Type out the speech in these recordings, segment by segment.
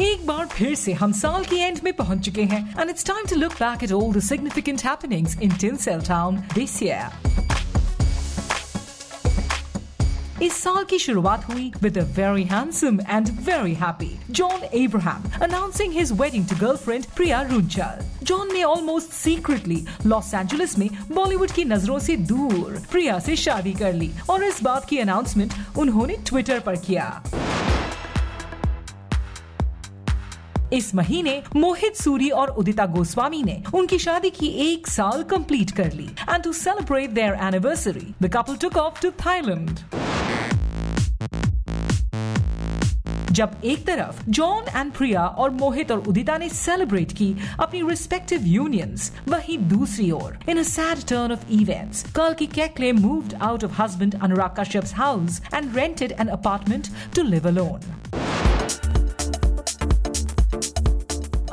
एक बार फिर से हम साल के एंड में पहुँच चुके हैं and it's time to look back at all the significant happenings in tinsel town this year इस साल की शुरुआत हुई with a very handsome and very happy John Abraham announcing his wedding to girlfriend Priya Runchal John ने almost secretly Los Angeles में बॉलीवुड की नज़रों से दूर प्रिया से शादी कर ली और इस बात की अनाउंसमेंट उन्होंने ट्विटर पर किया। इस महीने मोहित सूरी और उदिता गोस्वामी ने उनकी शादी की एक साल कंप्लीट कर ली and to celebrate their anniversary the couple took off to Thailand जब एक तरफ़ जॉन एंड प्रिया और मोहित और उदिता ने सेलिब्रेट की अपनी रिस्पेक्टिव यूनियंस वहीं दूसरी ओर in sad turn of events कल की Koechlin moved out of husband Anurag Kashyap's house and rented an apartment to live alone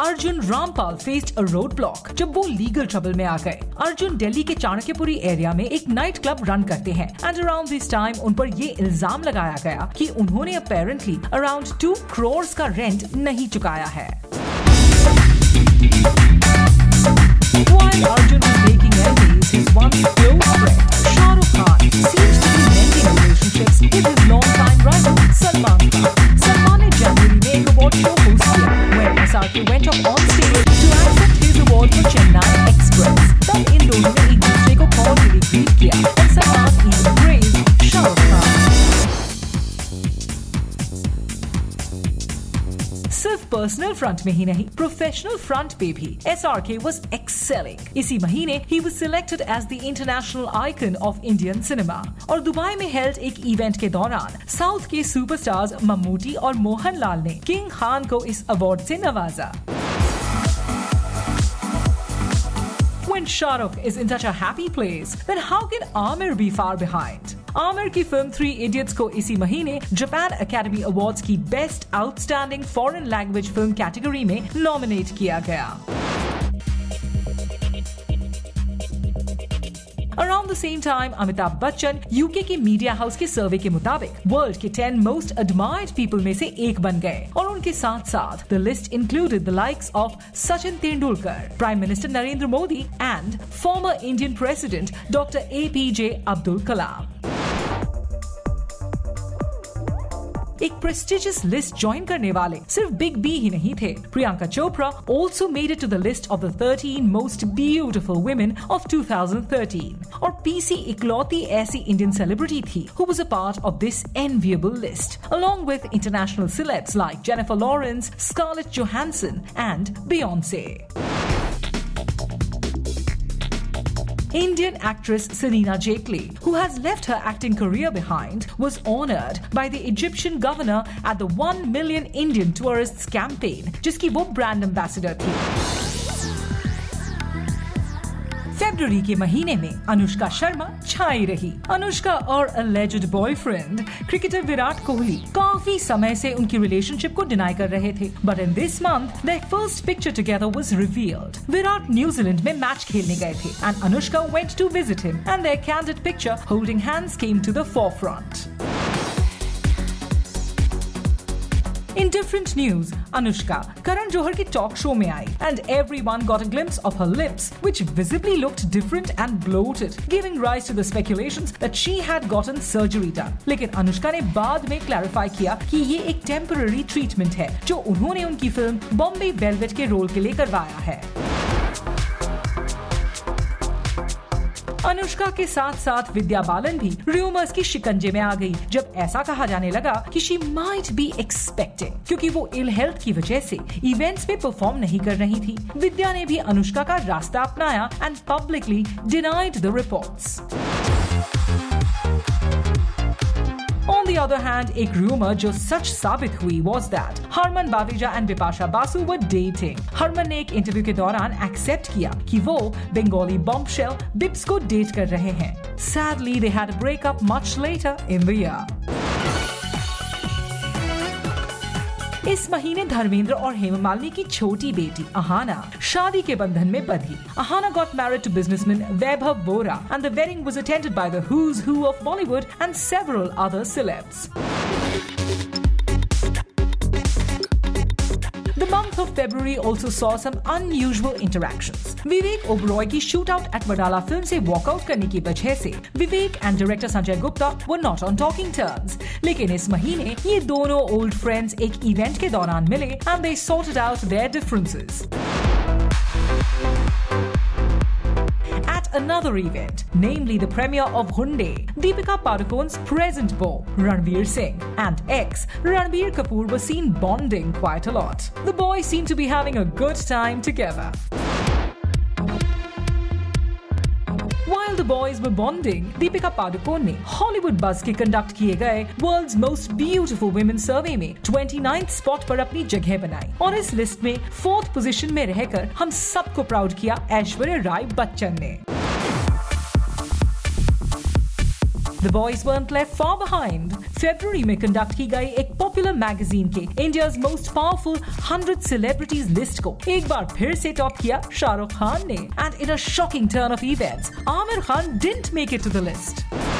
Arjun Rampal faced a road block जब वो लीगल ट्रबल में आ गए। अर्जुन दिल्ली के चाणक्यपुरी एरिया में एक नाइट क्लब रन करते हैं एंड अराउंड दिस टाइम उन पर ये इल्ज़ाम लगाया गया कि उन्होंने अपेरेंटली अराउंड टू करोड़ का रेंट नहीं चुकाया है। सिर्फ़ पर्सनल फ्रंट में ही नहीं प्रोफेशनल फ्रंट पे भी। S R K was excelling इसी महीने ही was selected as the international icon of Indian cinema और दुबई में हेल्ड एक इवेंट के दौरान साउथ के सुपरस्टार्स मम्मूटी और मोहनलाल ने किंग खान को इस अवार्ड से नवाजा। When Shah Rukh is in such a happy place, then how can Amir be far behind? Aamir की फ़िल्म थ्री इडियट्स को इसी महीने जापान अकेडमी अवार्ड्स की best outstanding foreign language film category में नॉमिनेट किया गया around the same time Amitabh Bachchan UK के media house के सर्वे के मुताबिक वर्ल्ड के 10 मोस्ट एडमायर्ड पीपल में से एक बन गए और उनके साथ साथ the list included the likes of Sachin Tendulkar prime minister Narendra Modi and former Indian president doctor A P J Abdul Kalam एक प्रेस्टिजियस लिस्ट ज्वाइन करने वाले सिर्फ़ बिग बी ही नहीं थे Priyanka Chopra also made it to the list of the 13 most beautiful women of 2013 और PC इकलौती ऐसी इंडियन सेलिब्रिटी थी who was a part of this enviable list along with international celebs like Jennifer Lawrence, Scarlett Johansson and Beyonce. Indian actress Selena Jaitley, who has left her acting career behind, was honored by the Egyptian governor at the 1 Million Indian Tourists campaign, जिसकी वो brand ambassador थी फरवरी के महीने में अनुष्का शर्मा छाई रही। अनुष्का और alleged boyfriend cricketer Virat Kohli काफ़ी समय से उनकी रिलेशनशिप को डिनाई कर रहे थे। But in this month the first picture together was revealed Virat New Zealand में मैच खेलने गए थे। And Anushka went to visit him and candid picture holding hands came to the forefront In different news, Anushka, Karan Johar ki talk show में आई and everyone got a glimpse of her lips which visibly looked different and bloated, giving rise to the speculations that she had gotten surgery done. लेकिन अनुष्का ने बाद में clarify किया कि ये एक temporary treatment है जो उन्होंने उनकी फ़िल्म बॉम्बे वेलवेट के रोल के लिए करवाया है अनुष्का के साथ साथ विद्या बालन भी र्यूमर्स की शिकंजे में आ गई, जब ऐसा कहा जाने लगा कि शी माइट बी एक्सपेक्टिंग क्योंकि वो इल हेल्थ की वजह से इवेंट्स में परफॉर्म नहीं कर रही थी। विद्या ने भी अनुष्का का रास्ता अपनाया and publicly denied the reports the other hand, एक rumor जो सच साबित हुई was that Harman Baweja and Bipasha Basu were dating. Harman ने एक इंटरव्यू के दौरान एक्सेप्ट किया कि वो बंगाली बॉम्बशेल बिप्स को डेट कर रहे हैं. Sadly, they had a breakup much later in the year. इस महीने धर्मेंद्र और हेमा मालिनी की छोटी बेटी अहाना शादी के बंधन में बंधी Ahana got married to businessman Vaibhav Vora and the wedding was attended by the who's who of Bollywood and several other celebs. Month of February also saw some unusual interactions. Vivek Oberoi की shoot out at Wadala film से walkout करने की वजह से Vivek and director Sanjay Gupta were not on talking terms लेकिन इस महीने ये दोनों ओल्ड फ्रेंड्स एक इवेंट के दौरान मिले and they sorted out their differences another event, namely the premiere of Hyundai, Deepika Padukone's present beau, Ranveer Singh, and ex Ranbir Kapoor were seen bonding quite a lot. The boys seem to be having a good time together. While the boys were bonding, Deepika Padukone ने Hollywood बस के conduct किए गए world's most beautiful women survey में 29th spot पर अपनी जगह बनाई और इस लिस्ट में फोर्थ पोजीशन में रहकर हम सबको प्राउड किया ऐश्वर्या राय बच्चन ने The boys weren't left far behind. February में कंडक्ट की गई एक पॉपुलर मैगजीन के India's most powerful 100 celebrities list को एक बार फिर से टॉप किया शाहरुख खान ने and in a shocking turn of events Aamir Khan didn't make it to the list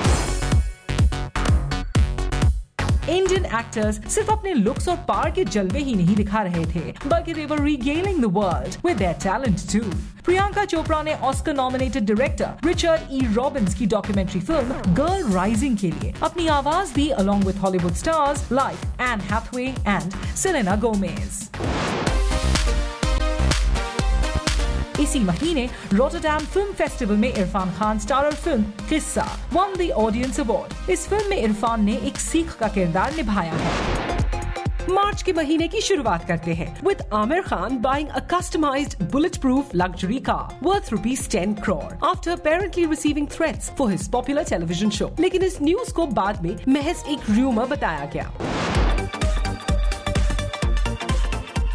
Indian actors सिर्फ़ अपने लुक्स और पार के जलवे ही नहीं दिखा रहे थे, बल्कि they were regaling the world with talent too Priyanka Chopra ने Oscar nominated director Richard E Robbins की डॉक्यूमेंट्री फ़िल्म गर्ल राइजिंग के लिए अपनी आवाज़ दी along with Hollywood stars like Anne Hathaway and Selena Gomez इसी महीने रोटरडैम फ़िल्म फेस्टिवल में Irfan Khan starrer film Qissa won the audience award इस film में इरफान ने एक सीख का किरदार निभाया है। मार्च के महीने की शुरुआत करते हैं। With Aamir Khan buying a customized bullet proof luxury car worth rupees ten crore after apparently receiving threats for his popular television show लेकिन इस न्यूज़ को बाद में महज एक र्यूमर बताया गया।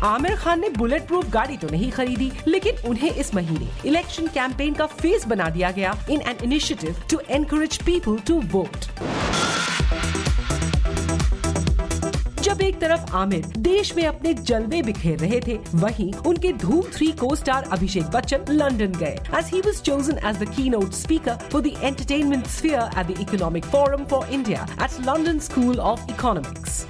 आमिर खान ने बुलेट प्रूफ गाड़ी तो नहीं खरीदी, लेकिन उन्हें इस महीने इलेक्शन कैंपेन का फेस बना दिया गया in an initiative to encourage people to vote जब एक तरफ़ आमिर देश में अपने जलवे बिखेर रहे थे, वहीं उनके धूम थ्री को स्टार अभिषेक बच्चन लंदन गए। As he was chosen as the keynote speaker for the entertainment sphere at the economic forum for India at London school of economics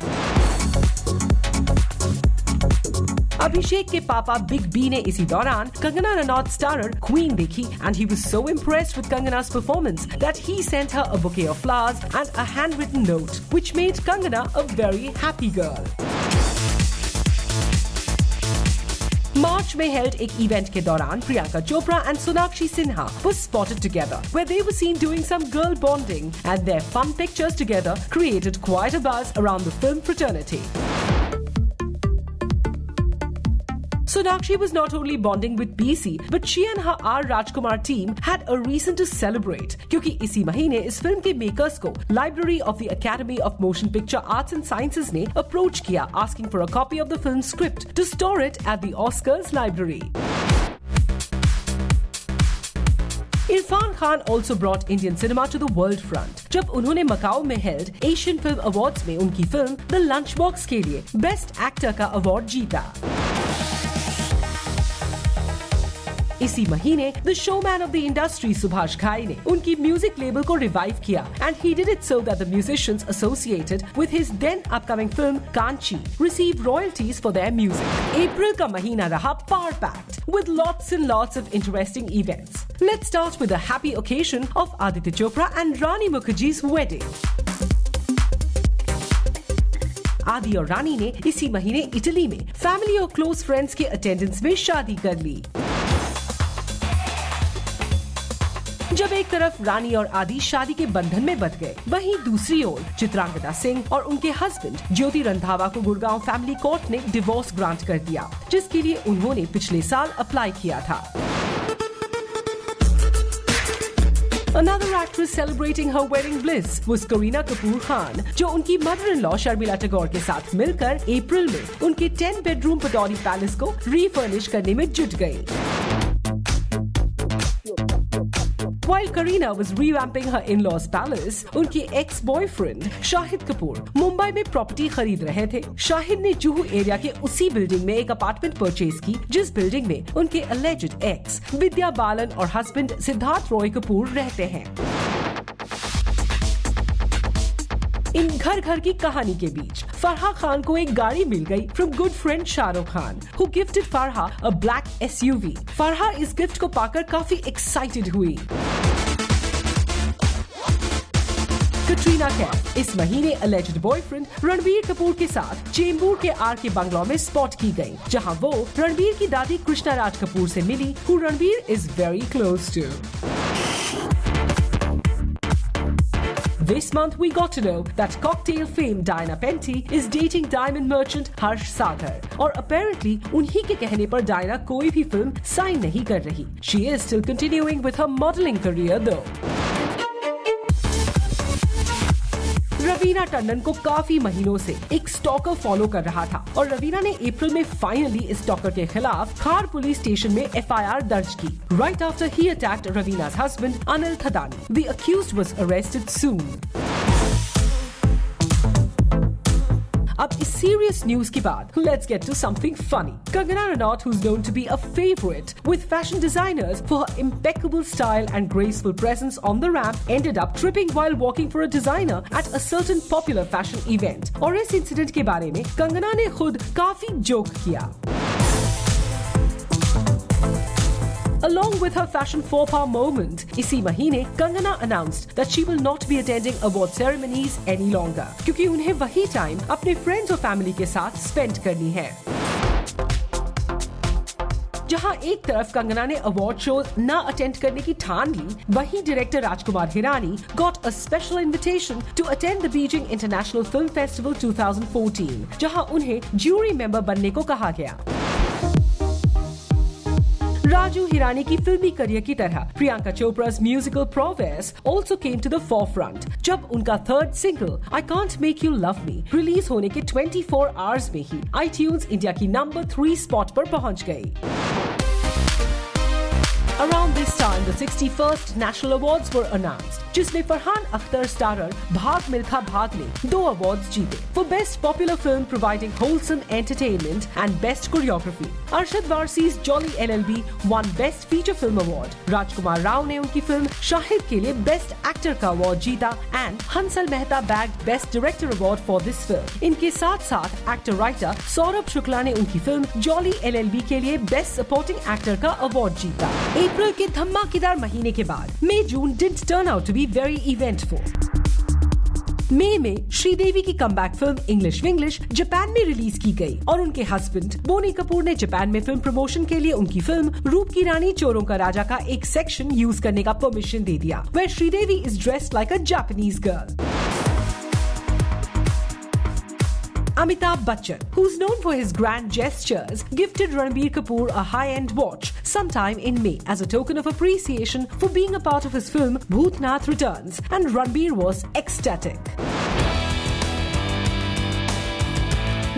अभिषेक के पापा बिग बी ने इसी दौरान कंगना रनौत स्टारर क्वीन देखी and he was so impressed with Kangana's performance that he sent her a bouquet of flowers and a handwritten note which made Kangana a very happy girl. मार्च में held एक event के दौरान Priyanka Chopra and Sonakshi Sinha were spotted together, where they were seen doing some girl bonding, and their fun pictures together created quite a buzz around the film fraternity. Sonakshi was not only bonding with BC, but she and her R. Rajkumar team had a reason to celebrate क्योंकि इसी महीने इस film के makers को library of the academy of motion picture arts and sciences ने approach किया asking for a copy of the film script to store it at the Oscars library Irfan Khan also brought Indian cinema to the world front जब उन्होंने Macau में held Asian film awards में उनकी film the lunch box के लिए best actor का award जीता इसी महीने the showman of the industry Subhash Ghai ने उनकी म्यूज़िक लेबल को रिवाइव किया and he did it so that the musicians associated with his then upcoming film Kaanchi receive royalties for their music April का महीना रहा power packed with lots and lots of interesting events let's start with the happy occasion of Aditya Chopra and Rani Mukherji's wedding Adi और रानी ने इसी महीने Italy में family और close friends के अटेंडेंस में शादी कर ली। जब एक तरफ़ रानी और आदि शादी के बंधन में बंध गए वहीं दूसरी ओर चित्रांगदा सिंह और उनके हस्बैंड ज्योति रंधावा को गुड़गांव फैमिली कोर्ट ने डिवोर्स ग्रांट कर दिया जिसके लिए उन्होंने पिछले साल अप्लाई किया था। Another actress celebrating her wedding bliss was Kareena Kapoor Khan, जो उनकी mother in law Sharmila Tagore के साथ मिलकर अप्रैल में उनके 10 बेडरूम पटौरी पैलेस को रीफर्निश करने में जुट गई While Kareena was revamping her in-laws उनके एक्स बॉयफ्रेंड शाहिद कपूर मुंबई में प्रॉपर्टी खरीद रहे थे। शाहिद ने जुहू एरिया के उसी बिल्डिंग में एक अपार्टमेंट परचेज की, जिस बिल्डिंग में उनके अलेज्ड एक्स विद्या बालन और हस्बैंड सिद्धार्थ रॉय कपूर रहते हैं। इन घर घर की कहानी के बीच, फरहा खान को एक गाड़ी मिल गई from good friend Shahrukh Khan who gifted Farah a black SUV Farah इस गिफ्ट को पाकर काफ़ी एक्साइटेड हुई। कटरीना कैफ इस महीने अलेज्ड बॉयफ्रेंड रणबीर कपूर के साथ चेंबूर के आर के बंगलौ में स्पॉट की गई, जहाँ वो रणबीर की दादी कृष्णा राज कपूर से मिली who Ranbir is very close to This month, we got to know that cocktail fame Diana Penty is dating diamond merchant Harsh Sagar. और apparently उन्हीं के कहने पर डायना कोई भी फ़िल्म साइन नहीं कर रही She is still continuing with her modeling career though. Raveena Tandon को काफ़ी महीनों से एक स्टॉकर फॉलो कर रहा था और रवीना ने अप्रैल में फाइनली इस स्टॉकर के खिलाफ खार पुलिस स्टेशन में एफआईआर दर्ज की। Right after he attacked Raveena's husband Anil Thadani the accused was arrested soon अब इस सीरियस न्यूज के बाद let's get to something funny Kangana Ranaut who's known to be a favorite with fashion designers for her impeccable style and graceful presence on the ramp ended up tripping while walking for a designer at a certain popular fashion event और इस incident के बारे में कंगना ने खुद काफी joke किया Along with her fashion faux pas moment, इसी महीने Kangana announced that she will not be attending award ceremonies any longer. क्योंकि उन्हें वही टाइम अपने फ्रेंड्स और फैमिली के साथ स्पेंड करनी है जहाँ एक तरफ़ कंगना ने अवार्ड शो न अटेंड करने की ठान ली वहीं director Rajkumar Hirani got a special invitation to attend the Beijing international film festival 2014 जहाँ उन्हें ज्यूरी मेंबर बनने को कहा गया। राजू हिरानी की फिल्मी करियर की तरह। Priyanka Chopra's musical progress came to the forefront जब उनका third single I can't make you love me release होने के 24 आवर्स में ही आईट्यून्स इंडिया की नंबर थ्री स्पॉट पर पहुँच गई। This time, the 61st National Awards were announced, जिसमें फरहान अख्तर स्टारर भाग मिल्खा भाग ने दो अवार्ड्स जीते। For best popular film providing wholesome entertainment and best choreography Arshad Warsi's Jolly LLB one best feature film award Rajkumar Rao ने उनकी film Shahid के लिए बेस्ट एक्टर का अवार्ड जीता and Hansal Mehta bag best director award for this film इनके साथ साथ actor writer Saurabh Shukla ने उनकी फ़िल्म जॉली एलएलबी के लिए बेस्ट सपोर्टिंग एक्टर का अवार्ड जीता। अप्रैल के धमाकेदार महीने के बाद May June did turn out to be very eventful मई में श्रीदेवी की कम फ़िल्म इंग्लिश विंग्लिश जापान में रिलीज़ की गई और उनके हस्बैंड बोनी कपूर ने जापान में फ़िल्म प्रमोशन के लिए उनकी फ़िल्म रूप की रानी चोरों का राजा का एक सेक्शन यूज़ करने का परमिशन दे दिया वह Sridevi is dressed like a Japanese girl Amitabh Bachchan, who's known for his grand gestures, gifted Ranbir Kapoor a high-end watch sometime in May as a token of appreciation for being a part of his film Bhootnath Returns, and Ranbir was ecstatic.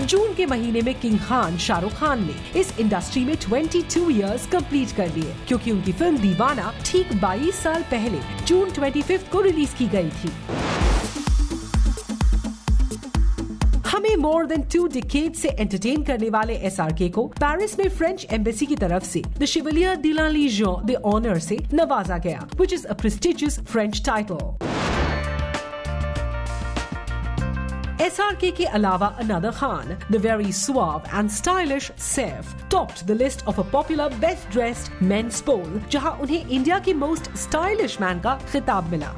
जून के महीने में king Khan Shahrukh Khan ने इस industry में 22 years complete कर लिए क्योंकि उनकी फ़िल्म दीवाना ठीक 22 साल पहले जून 25 को रिलीज़ की गई थी मोर देन टू डिकेड से एंटरटेन करने वाले एस आर के को पेरिस में फ्रेंच एम्बेसी की तरफ़ से द शिवलियर दिला लीजन द ऑनर से नवाजा गया which is a prestigious French title SRK के अलावा Another Khan, the very suave and stylish Saif, topped the list of a popular best dressed men's poll, जहाँ उन्हें इंडिया के मोस्ट स्टाइलिश मैन का खिताब मिला।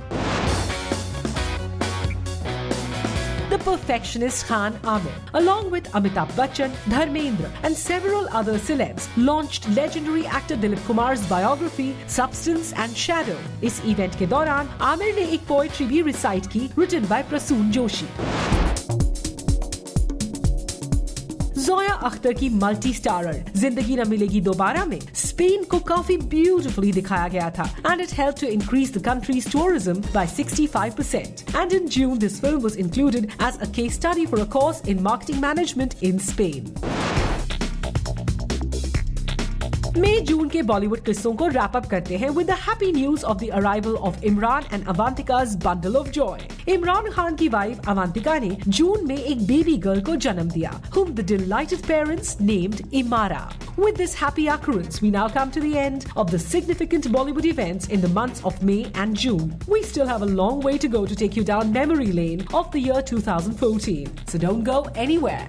Perfectionist Khan Amir, along with Amitabh Bachchan, Dharmendra, and several other celebs, launched legendary actor Dilip Kumar's biography Substance and Shadow. इस event के दौरान आमिर ने एक पोएट्री भी रिसाइट की written by प्रसून जोशी जोया अख्तर की मल्टी स्टारर ज़िंदगी न मिलेगी दोबारा में। स्पेन को काफ़ी ब्यूटिफुली दिखाया गया था। And it help to increase the country's tourism by 65% and in June this film was included as a case study for a course in marketing management in Spain मई जून के बॉलीवुड किस्सों को रैप अप करते हैं with the happy news of the arrival of Imran and Avantika's bundle of joy Imran Khan की wife अवांतिका ने जून में एक बेबी गर्ल को जन्म दिया whom the delighted parents named Imara. With this happy occurrence, we now come to the end of the significant Bollywood events in the months of May and June. We still have a long way to go to take you down memory lane of the year 2014. So don't go anywhere.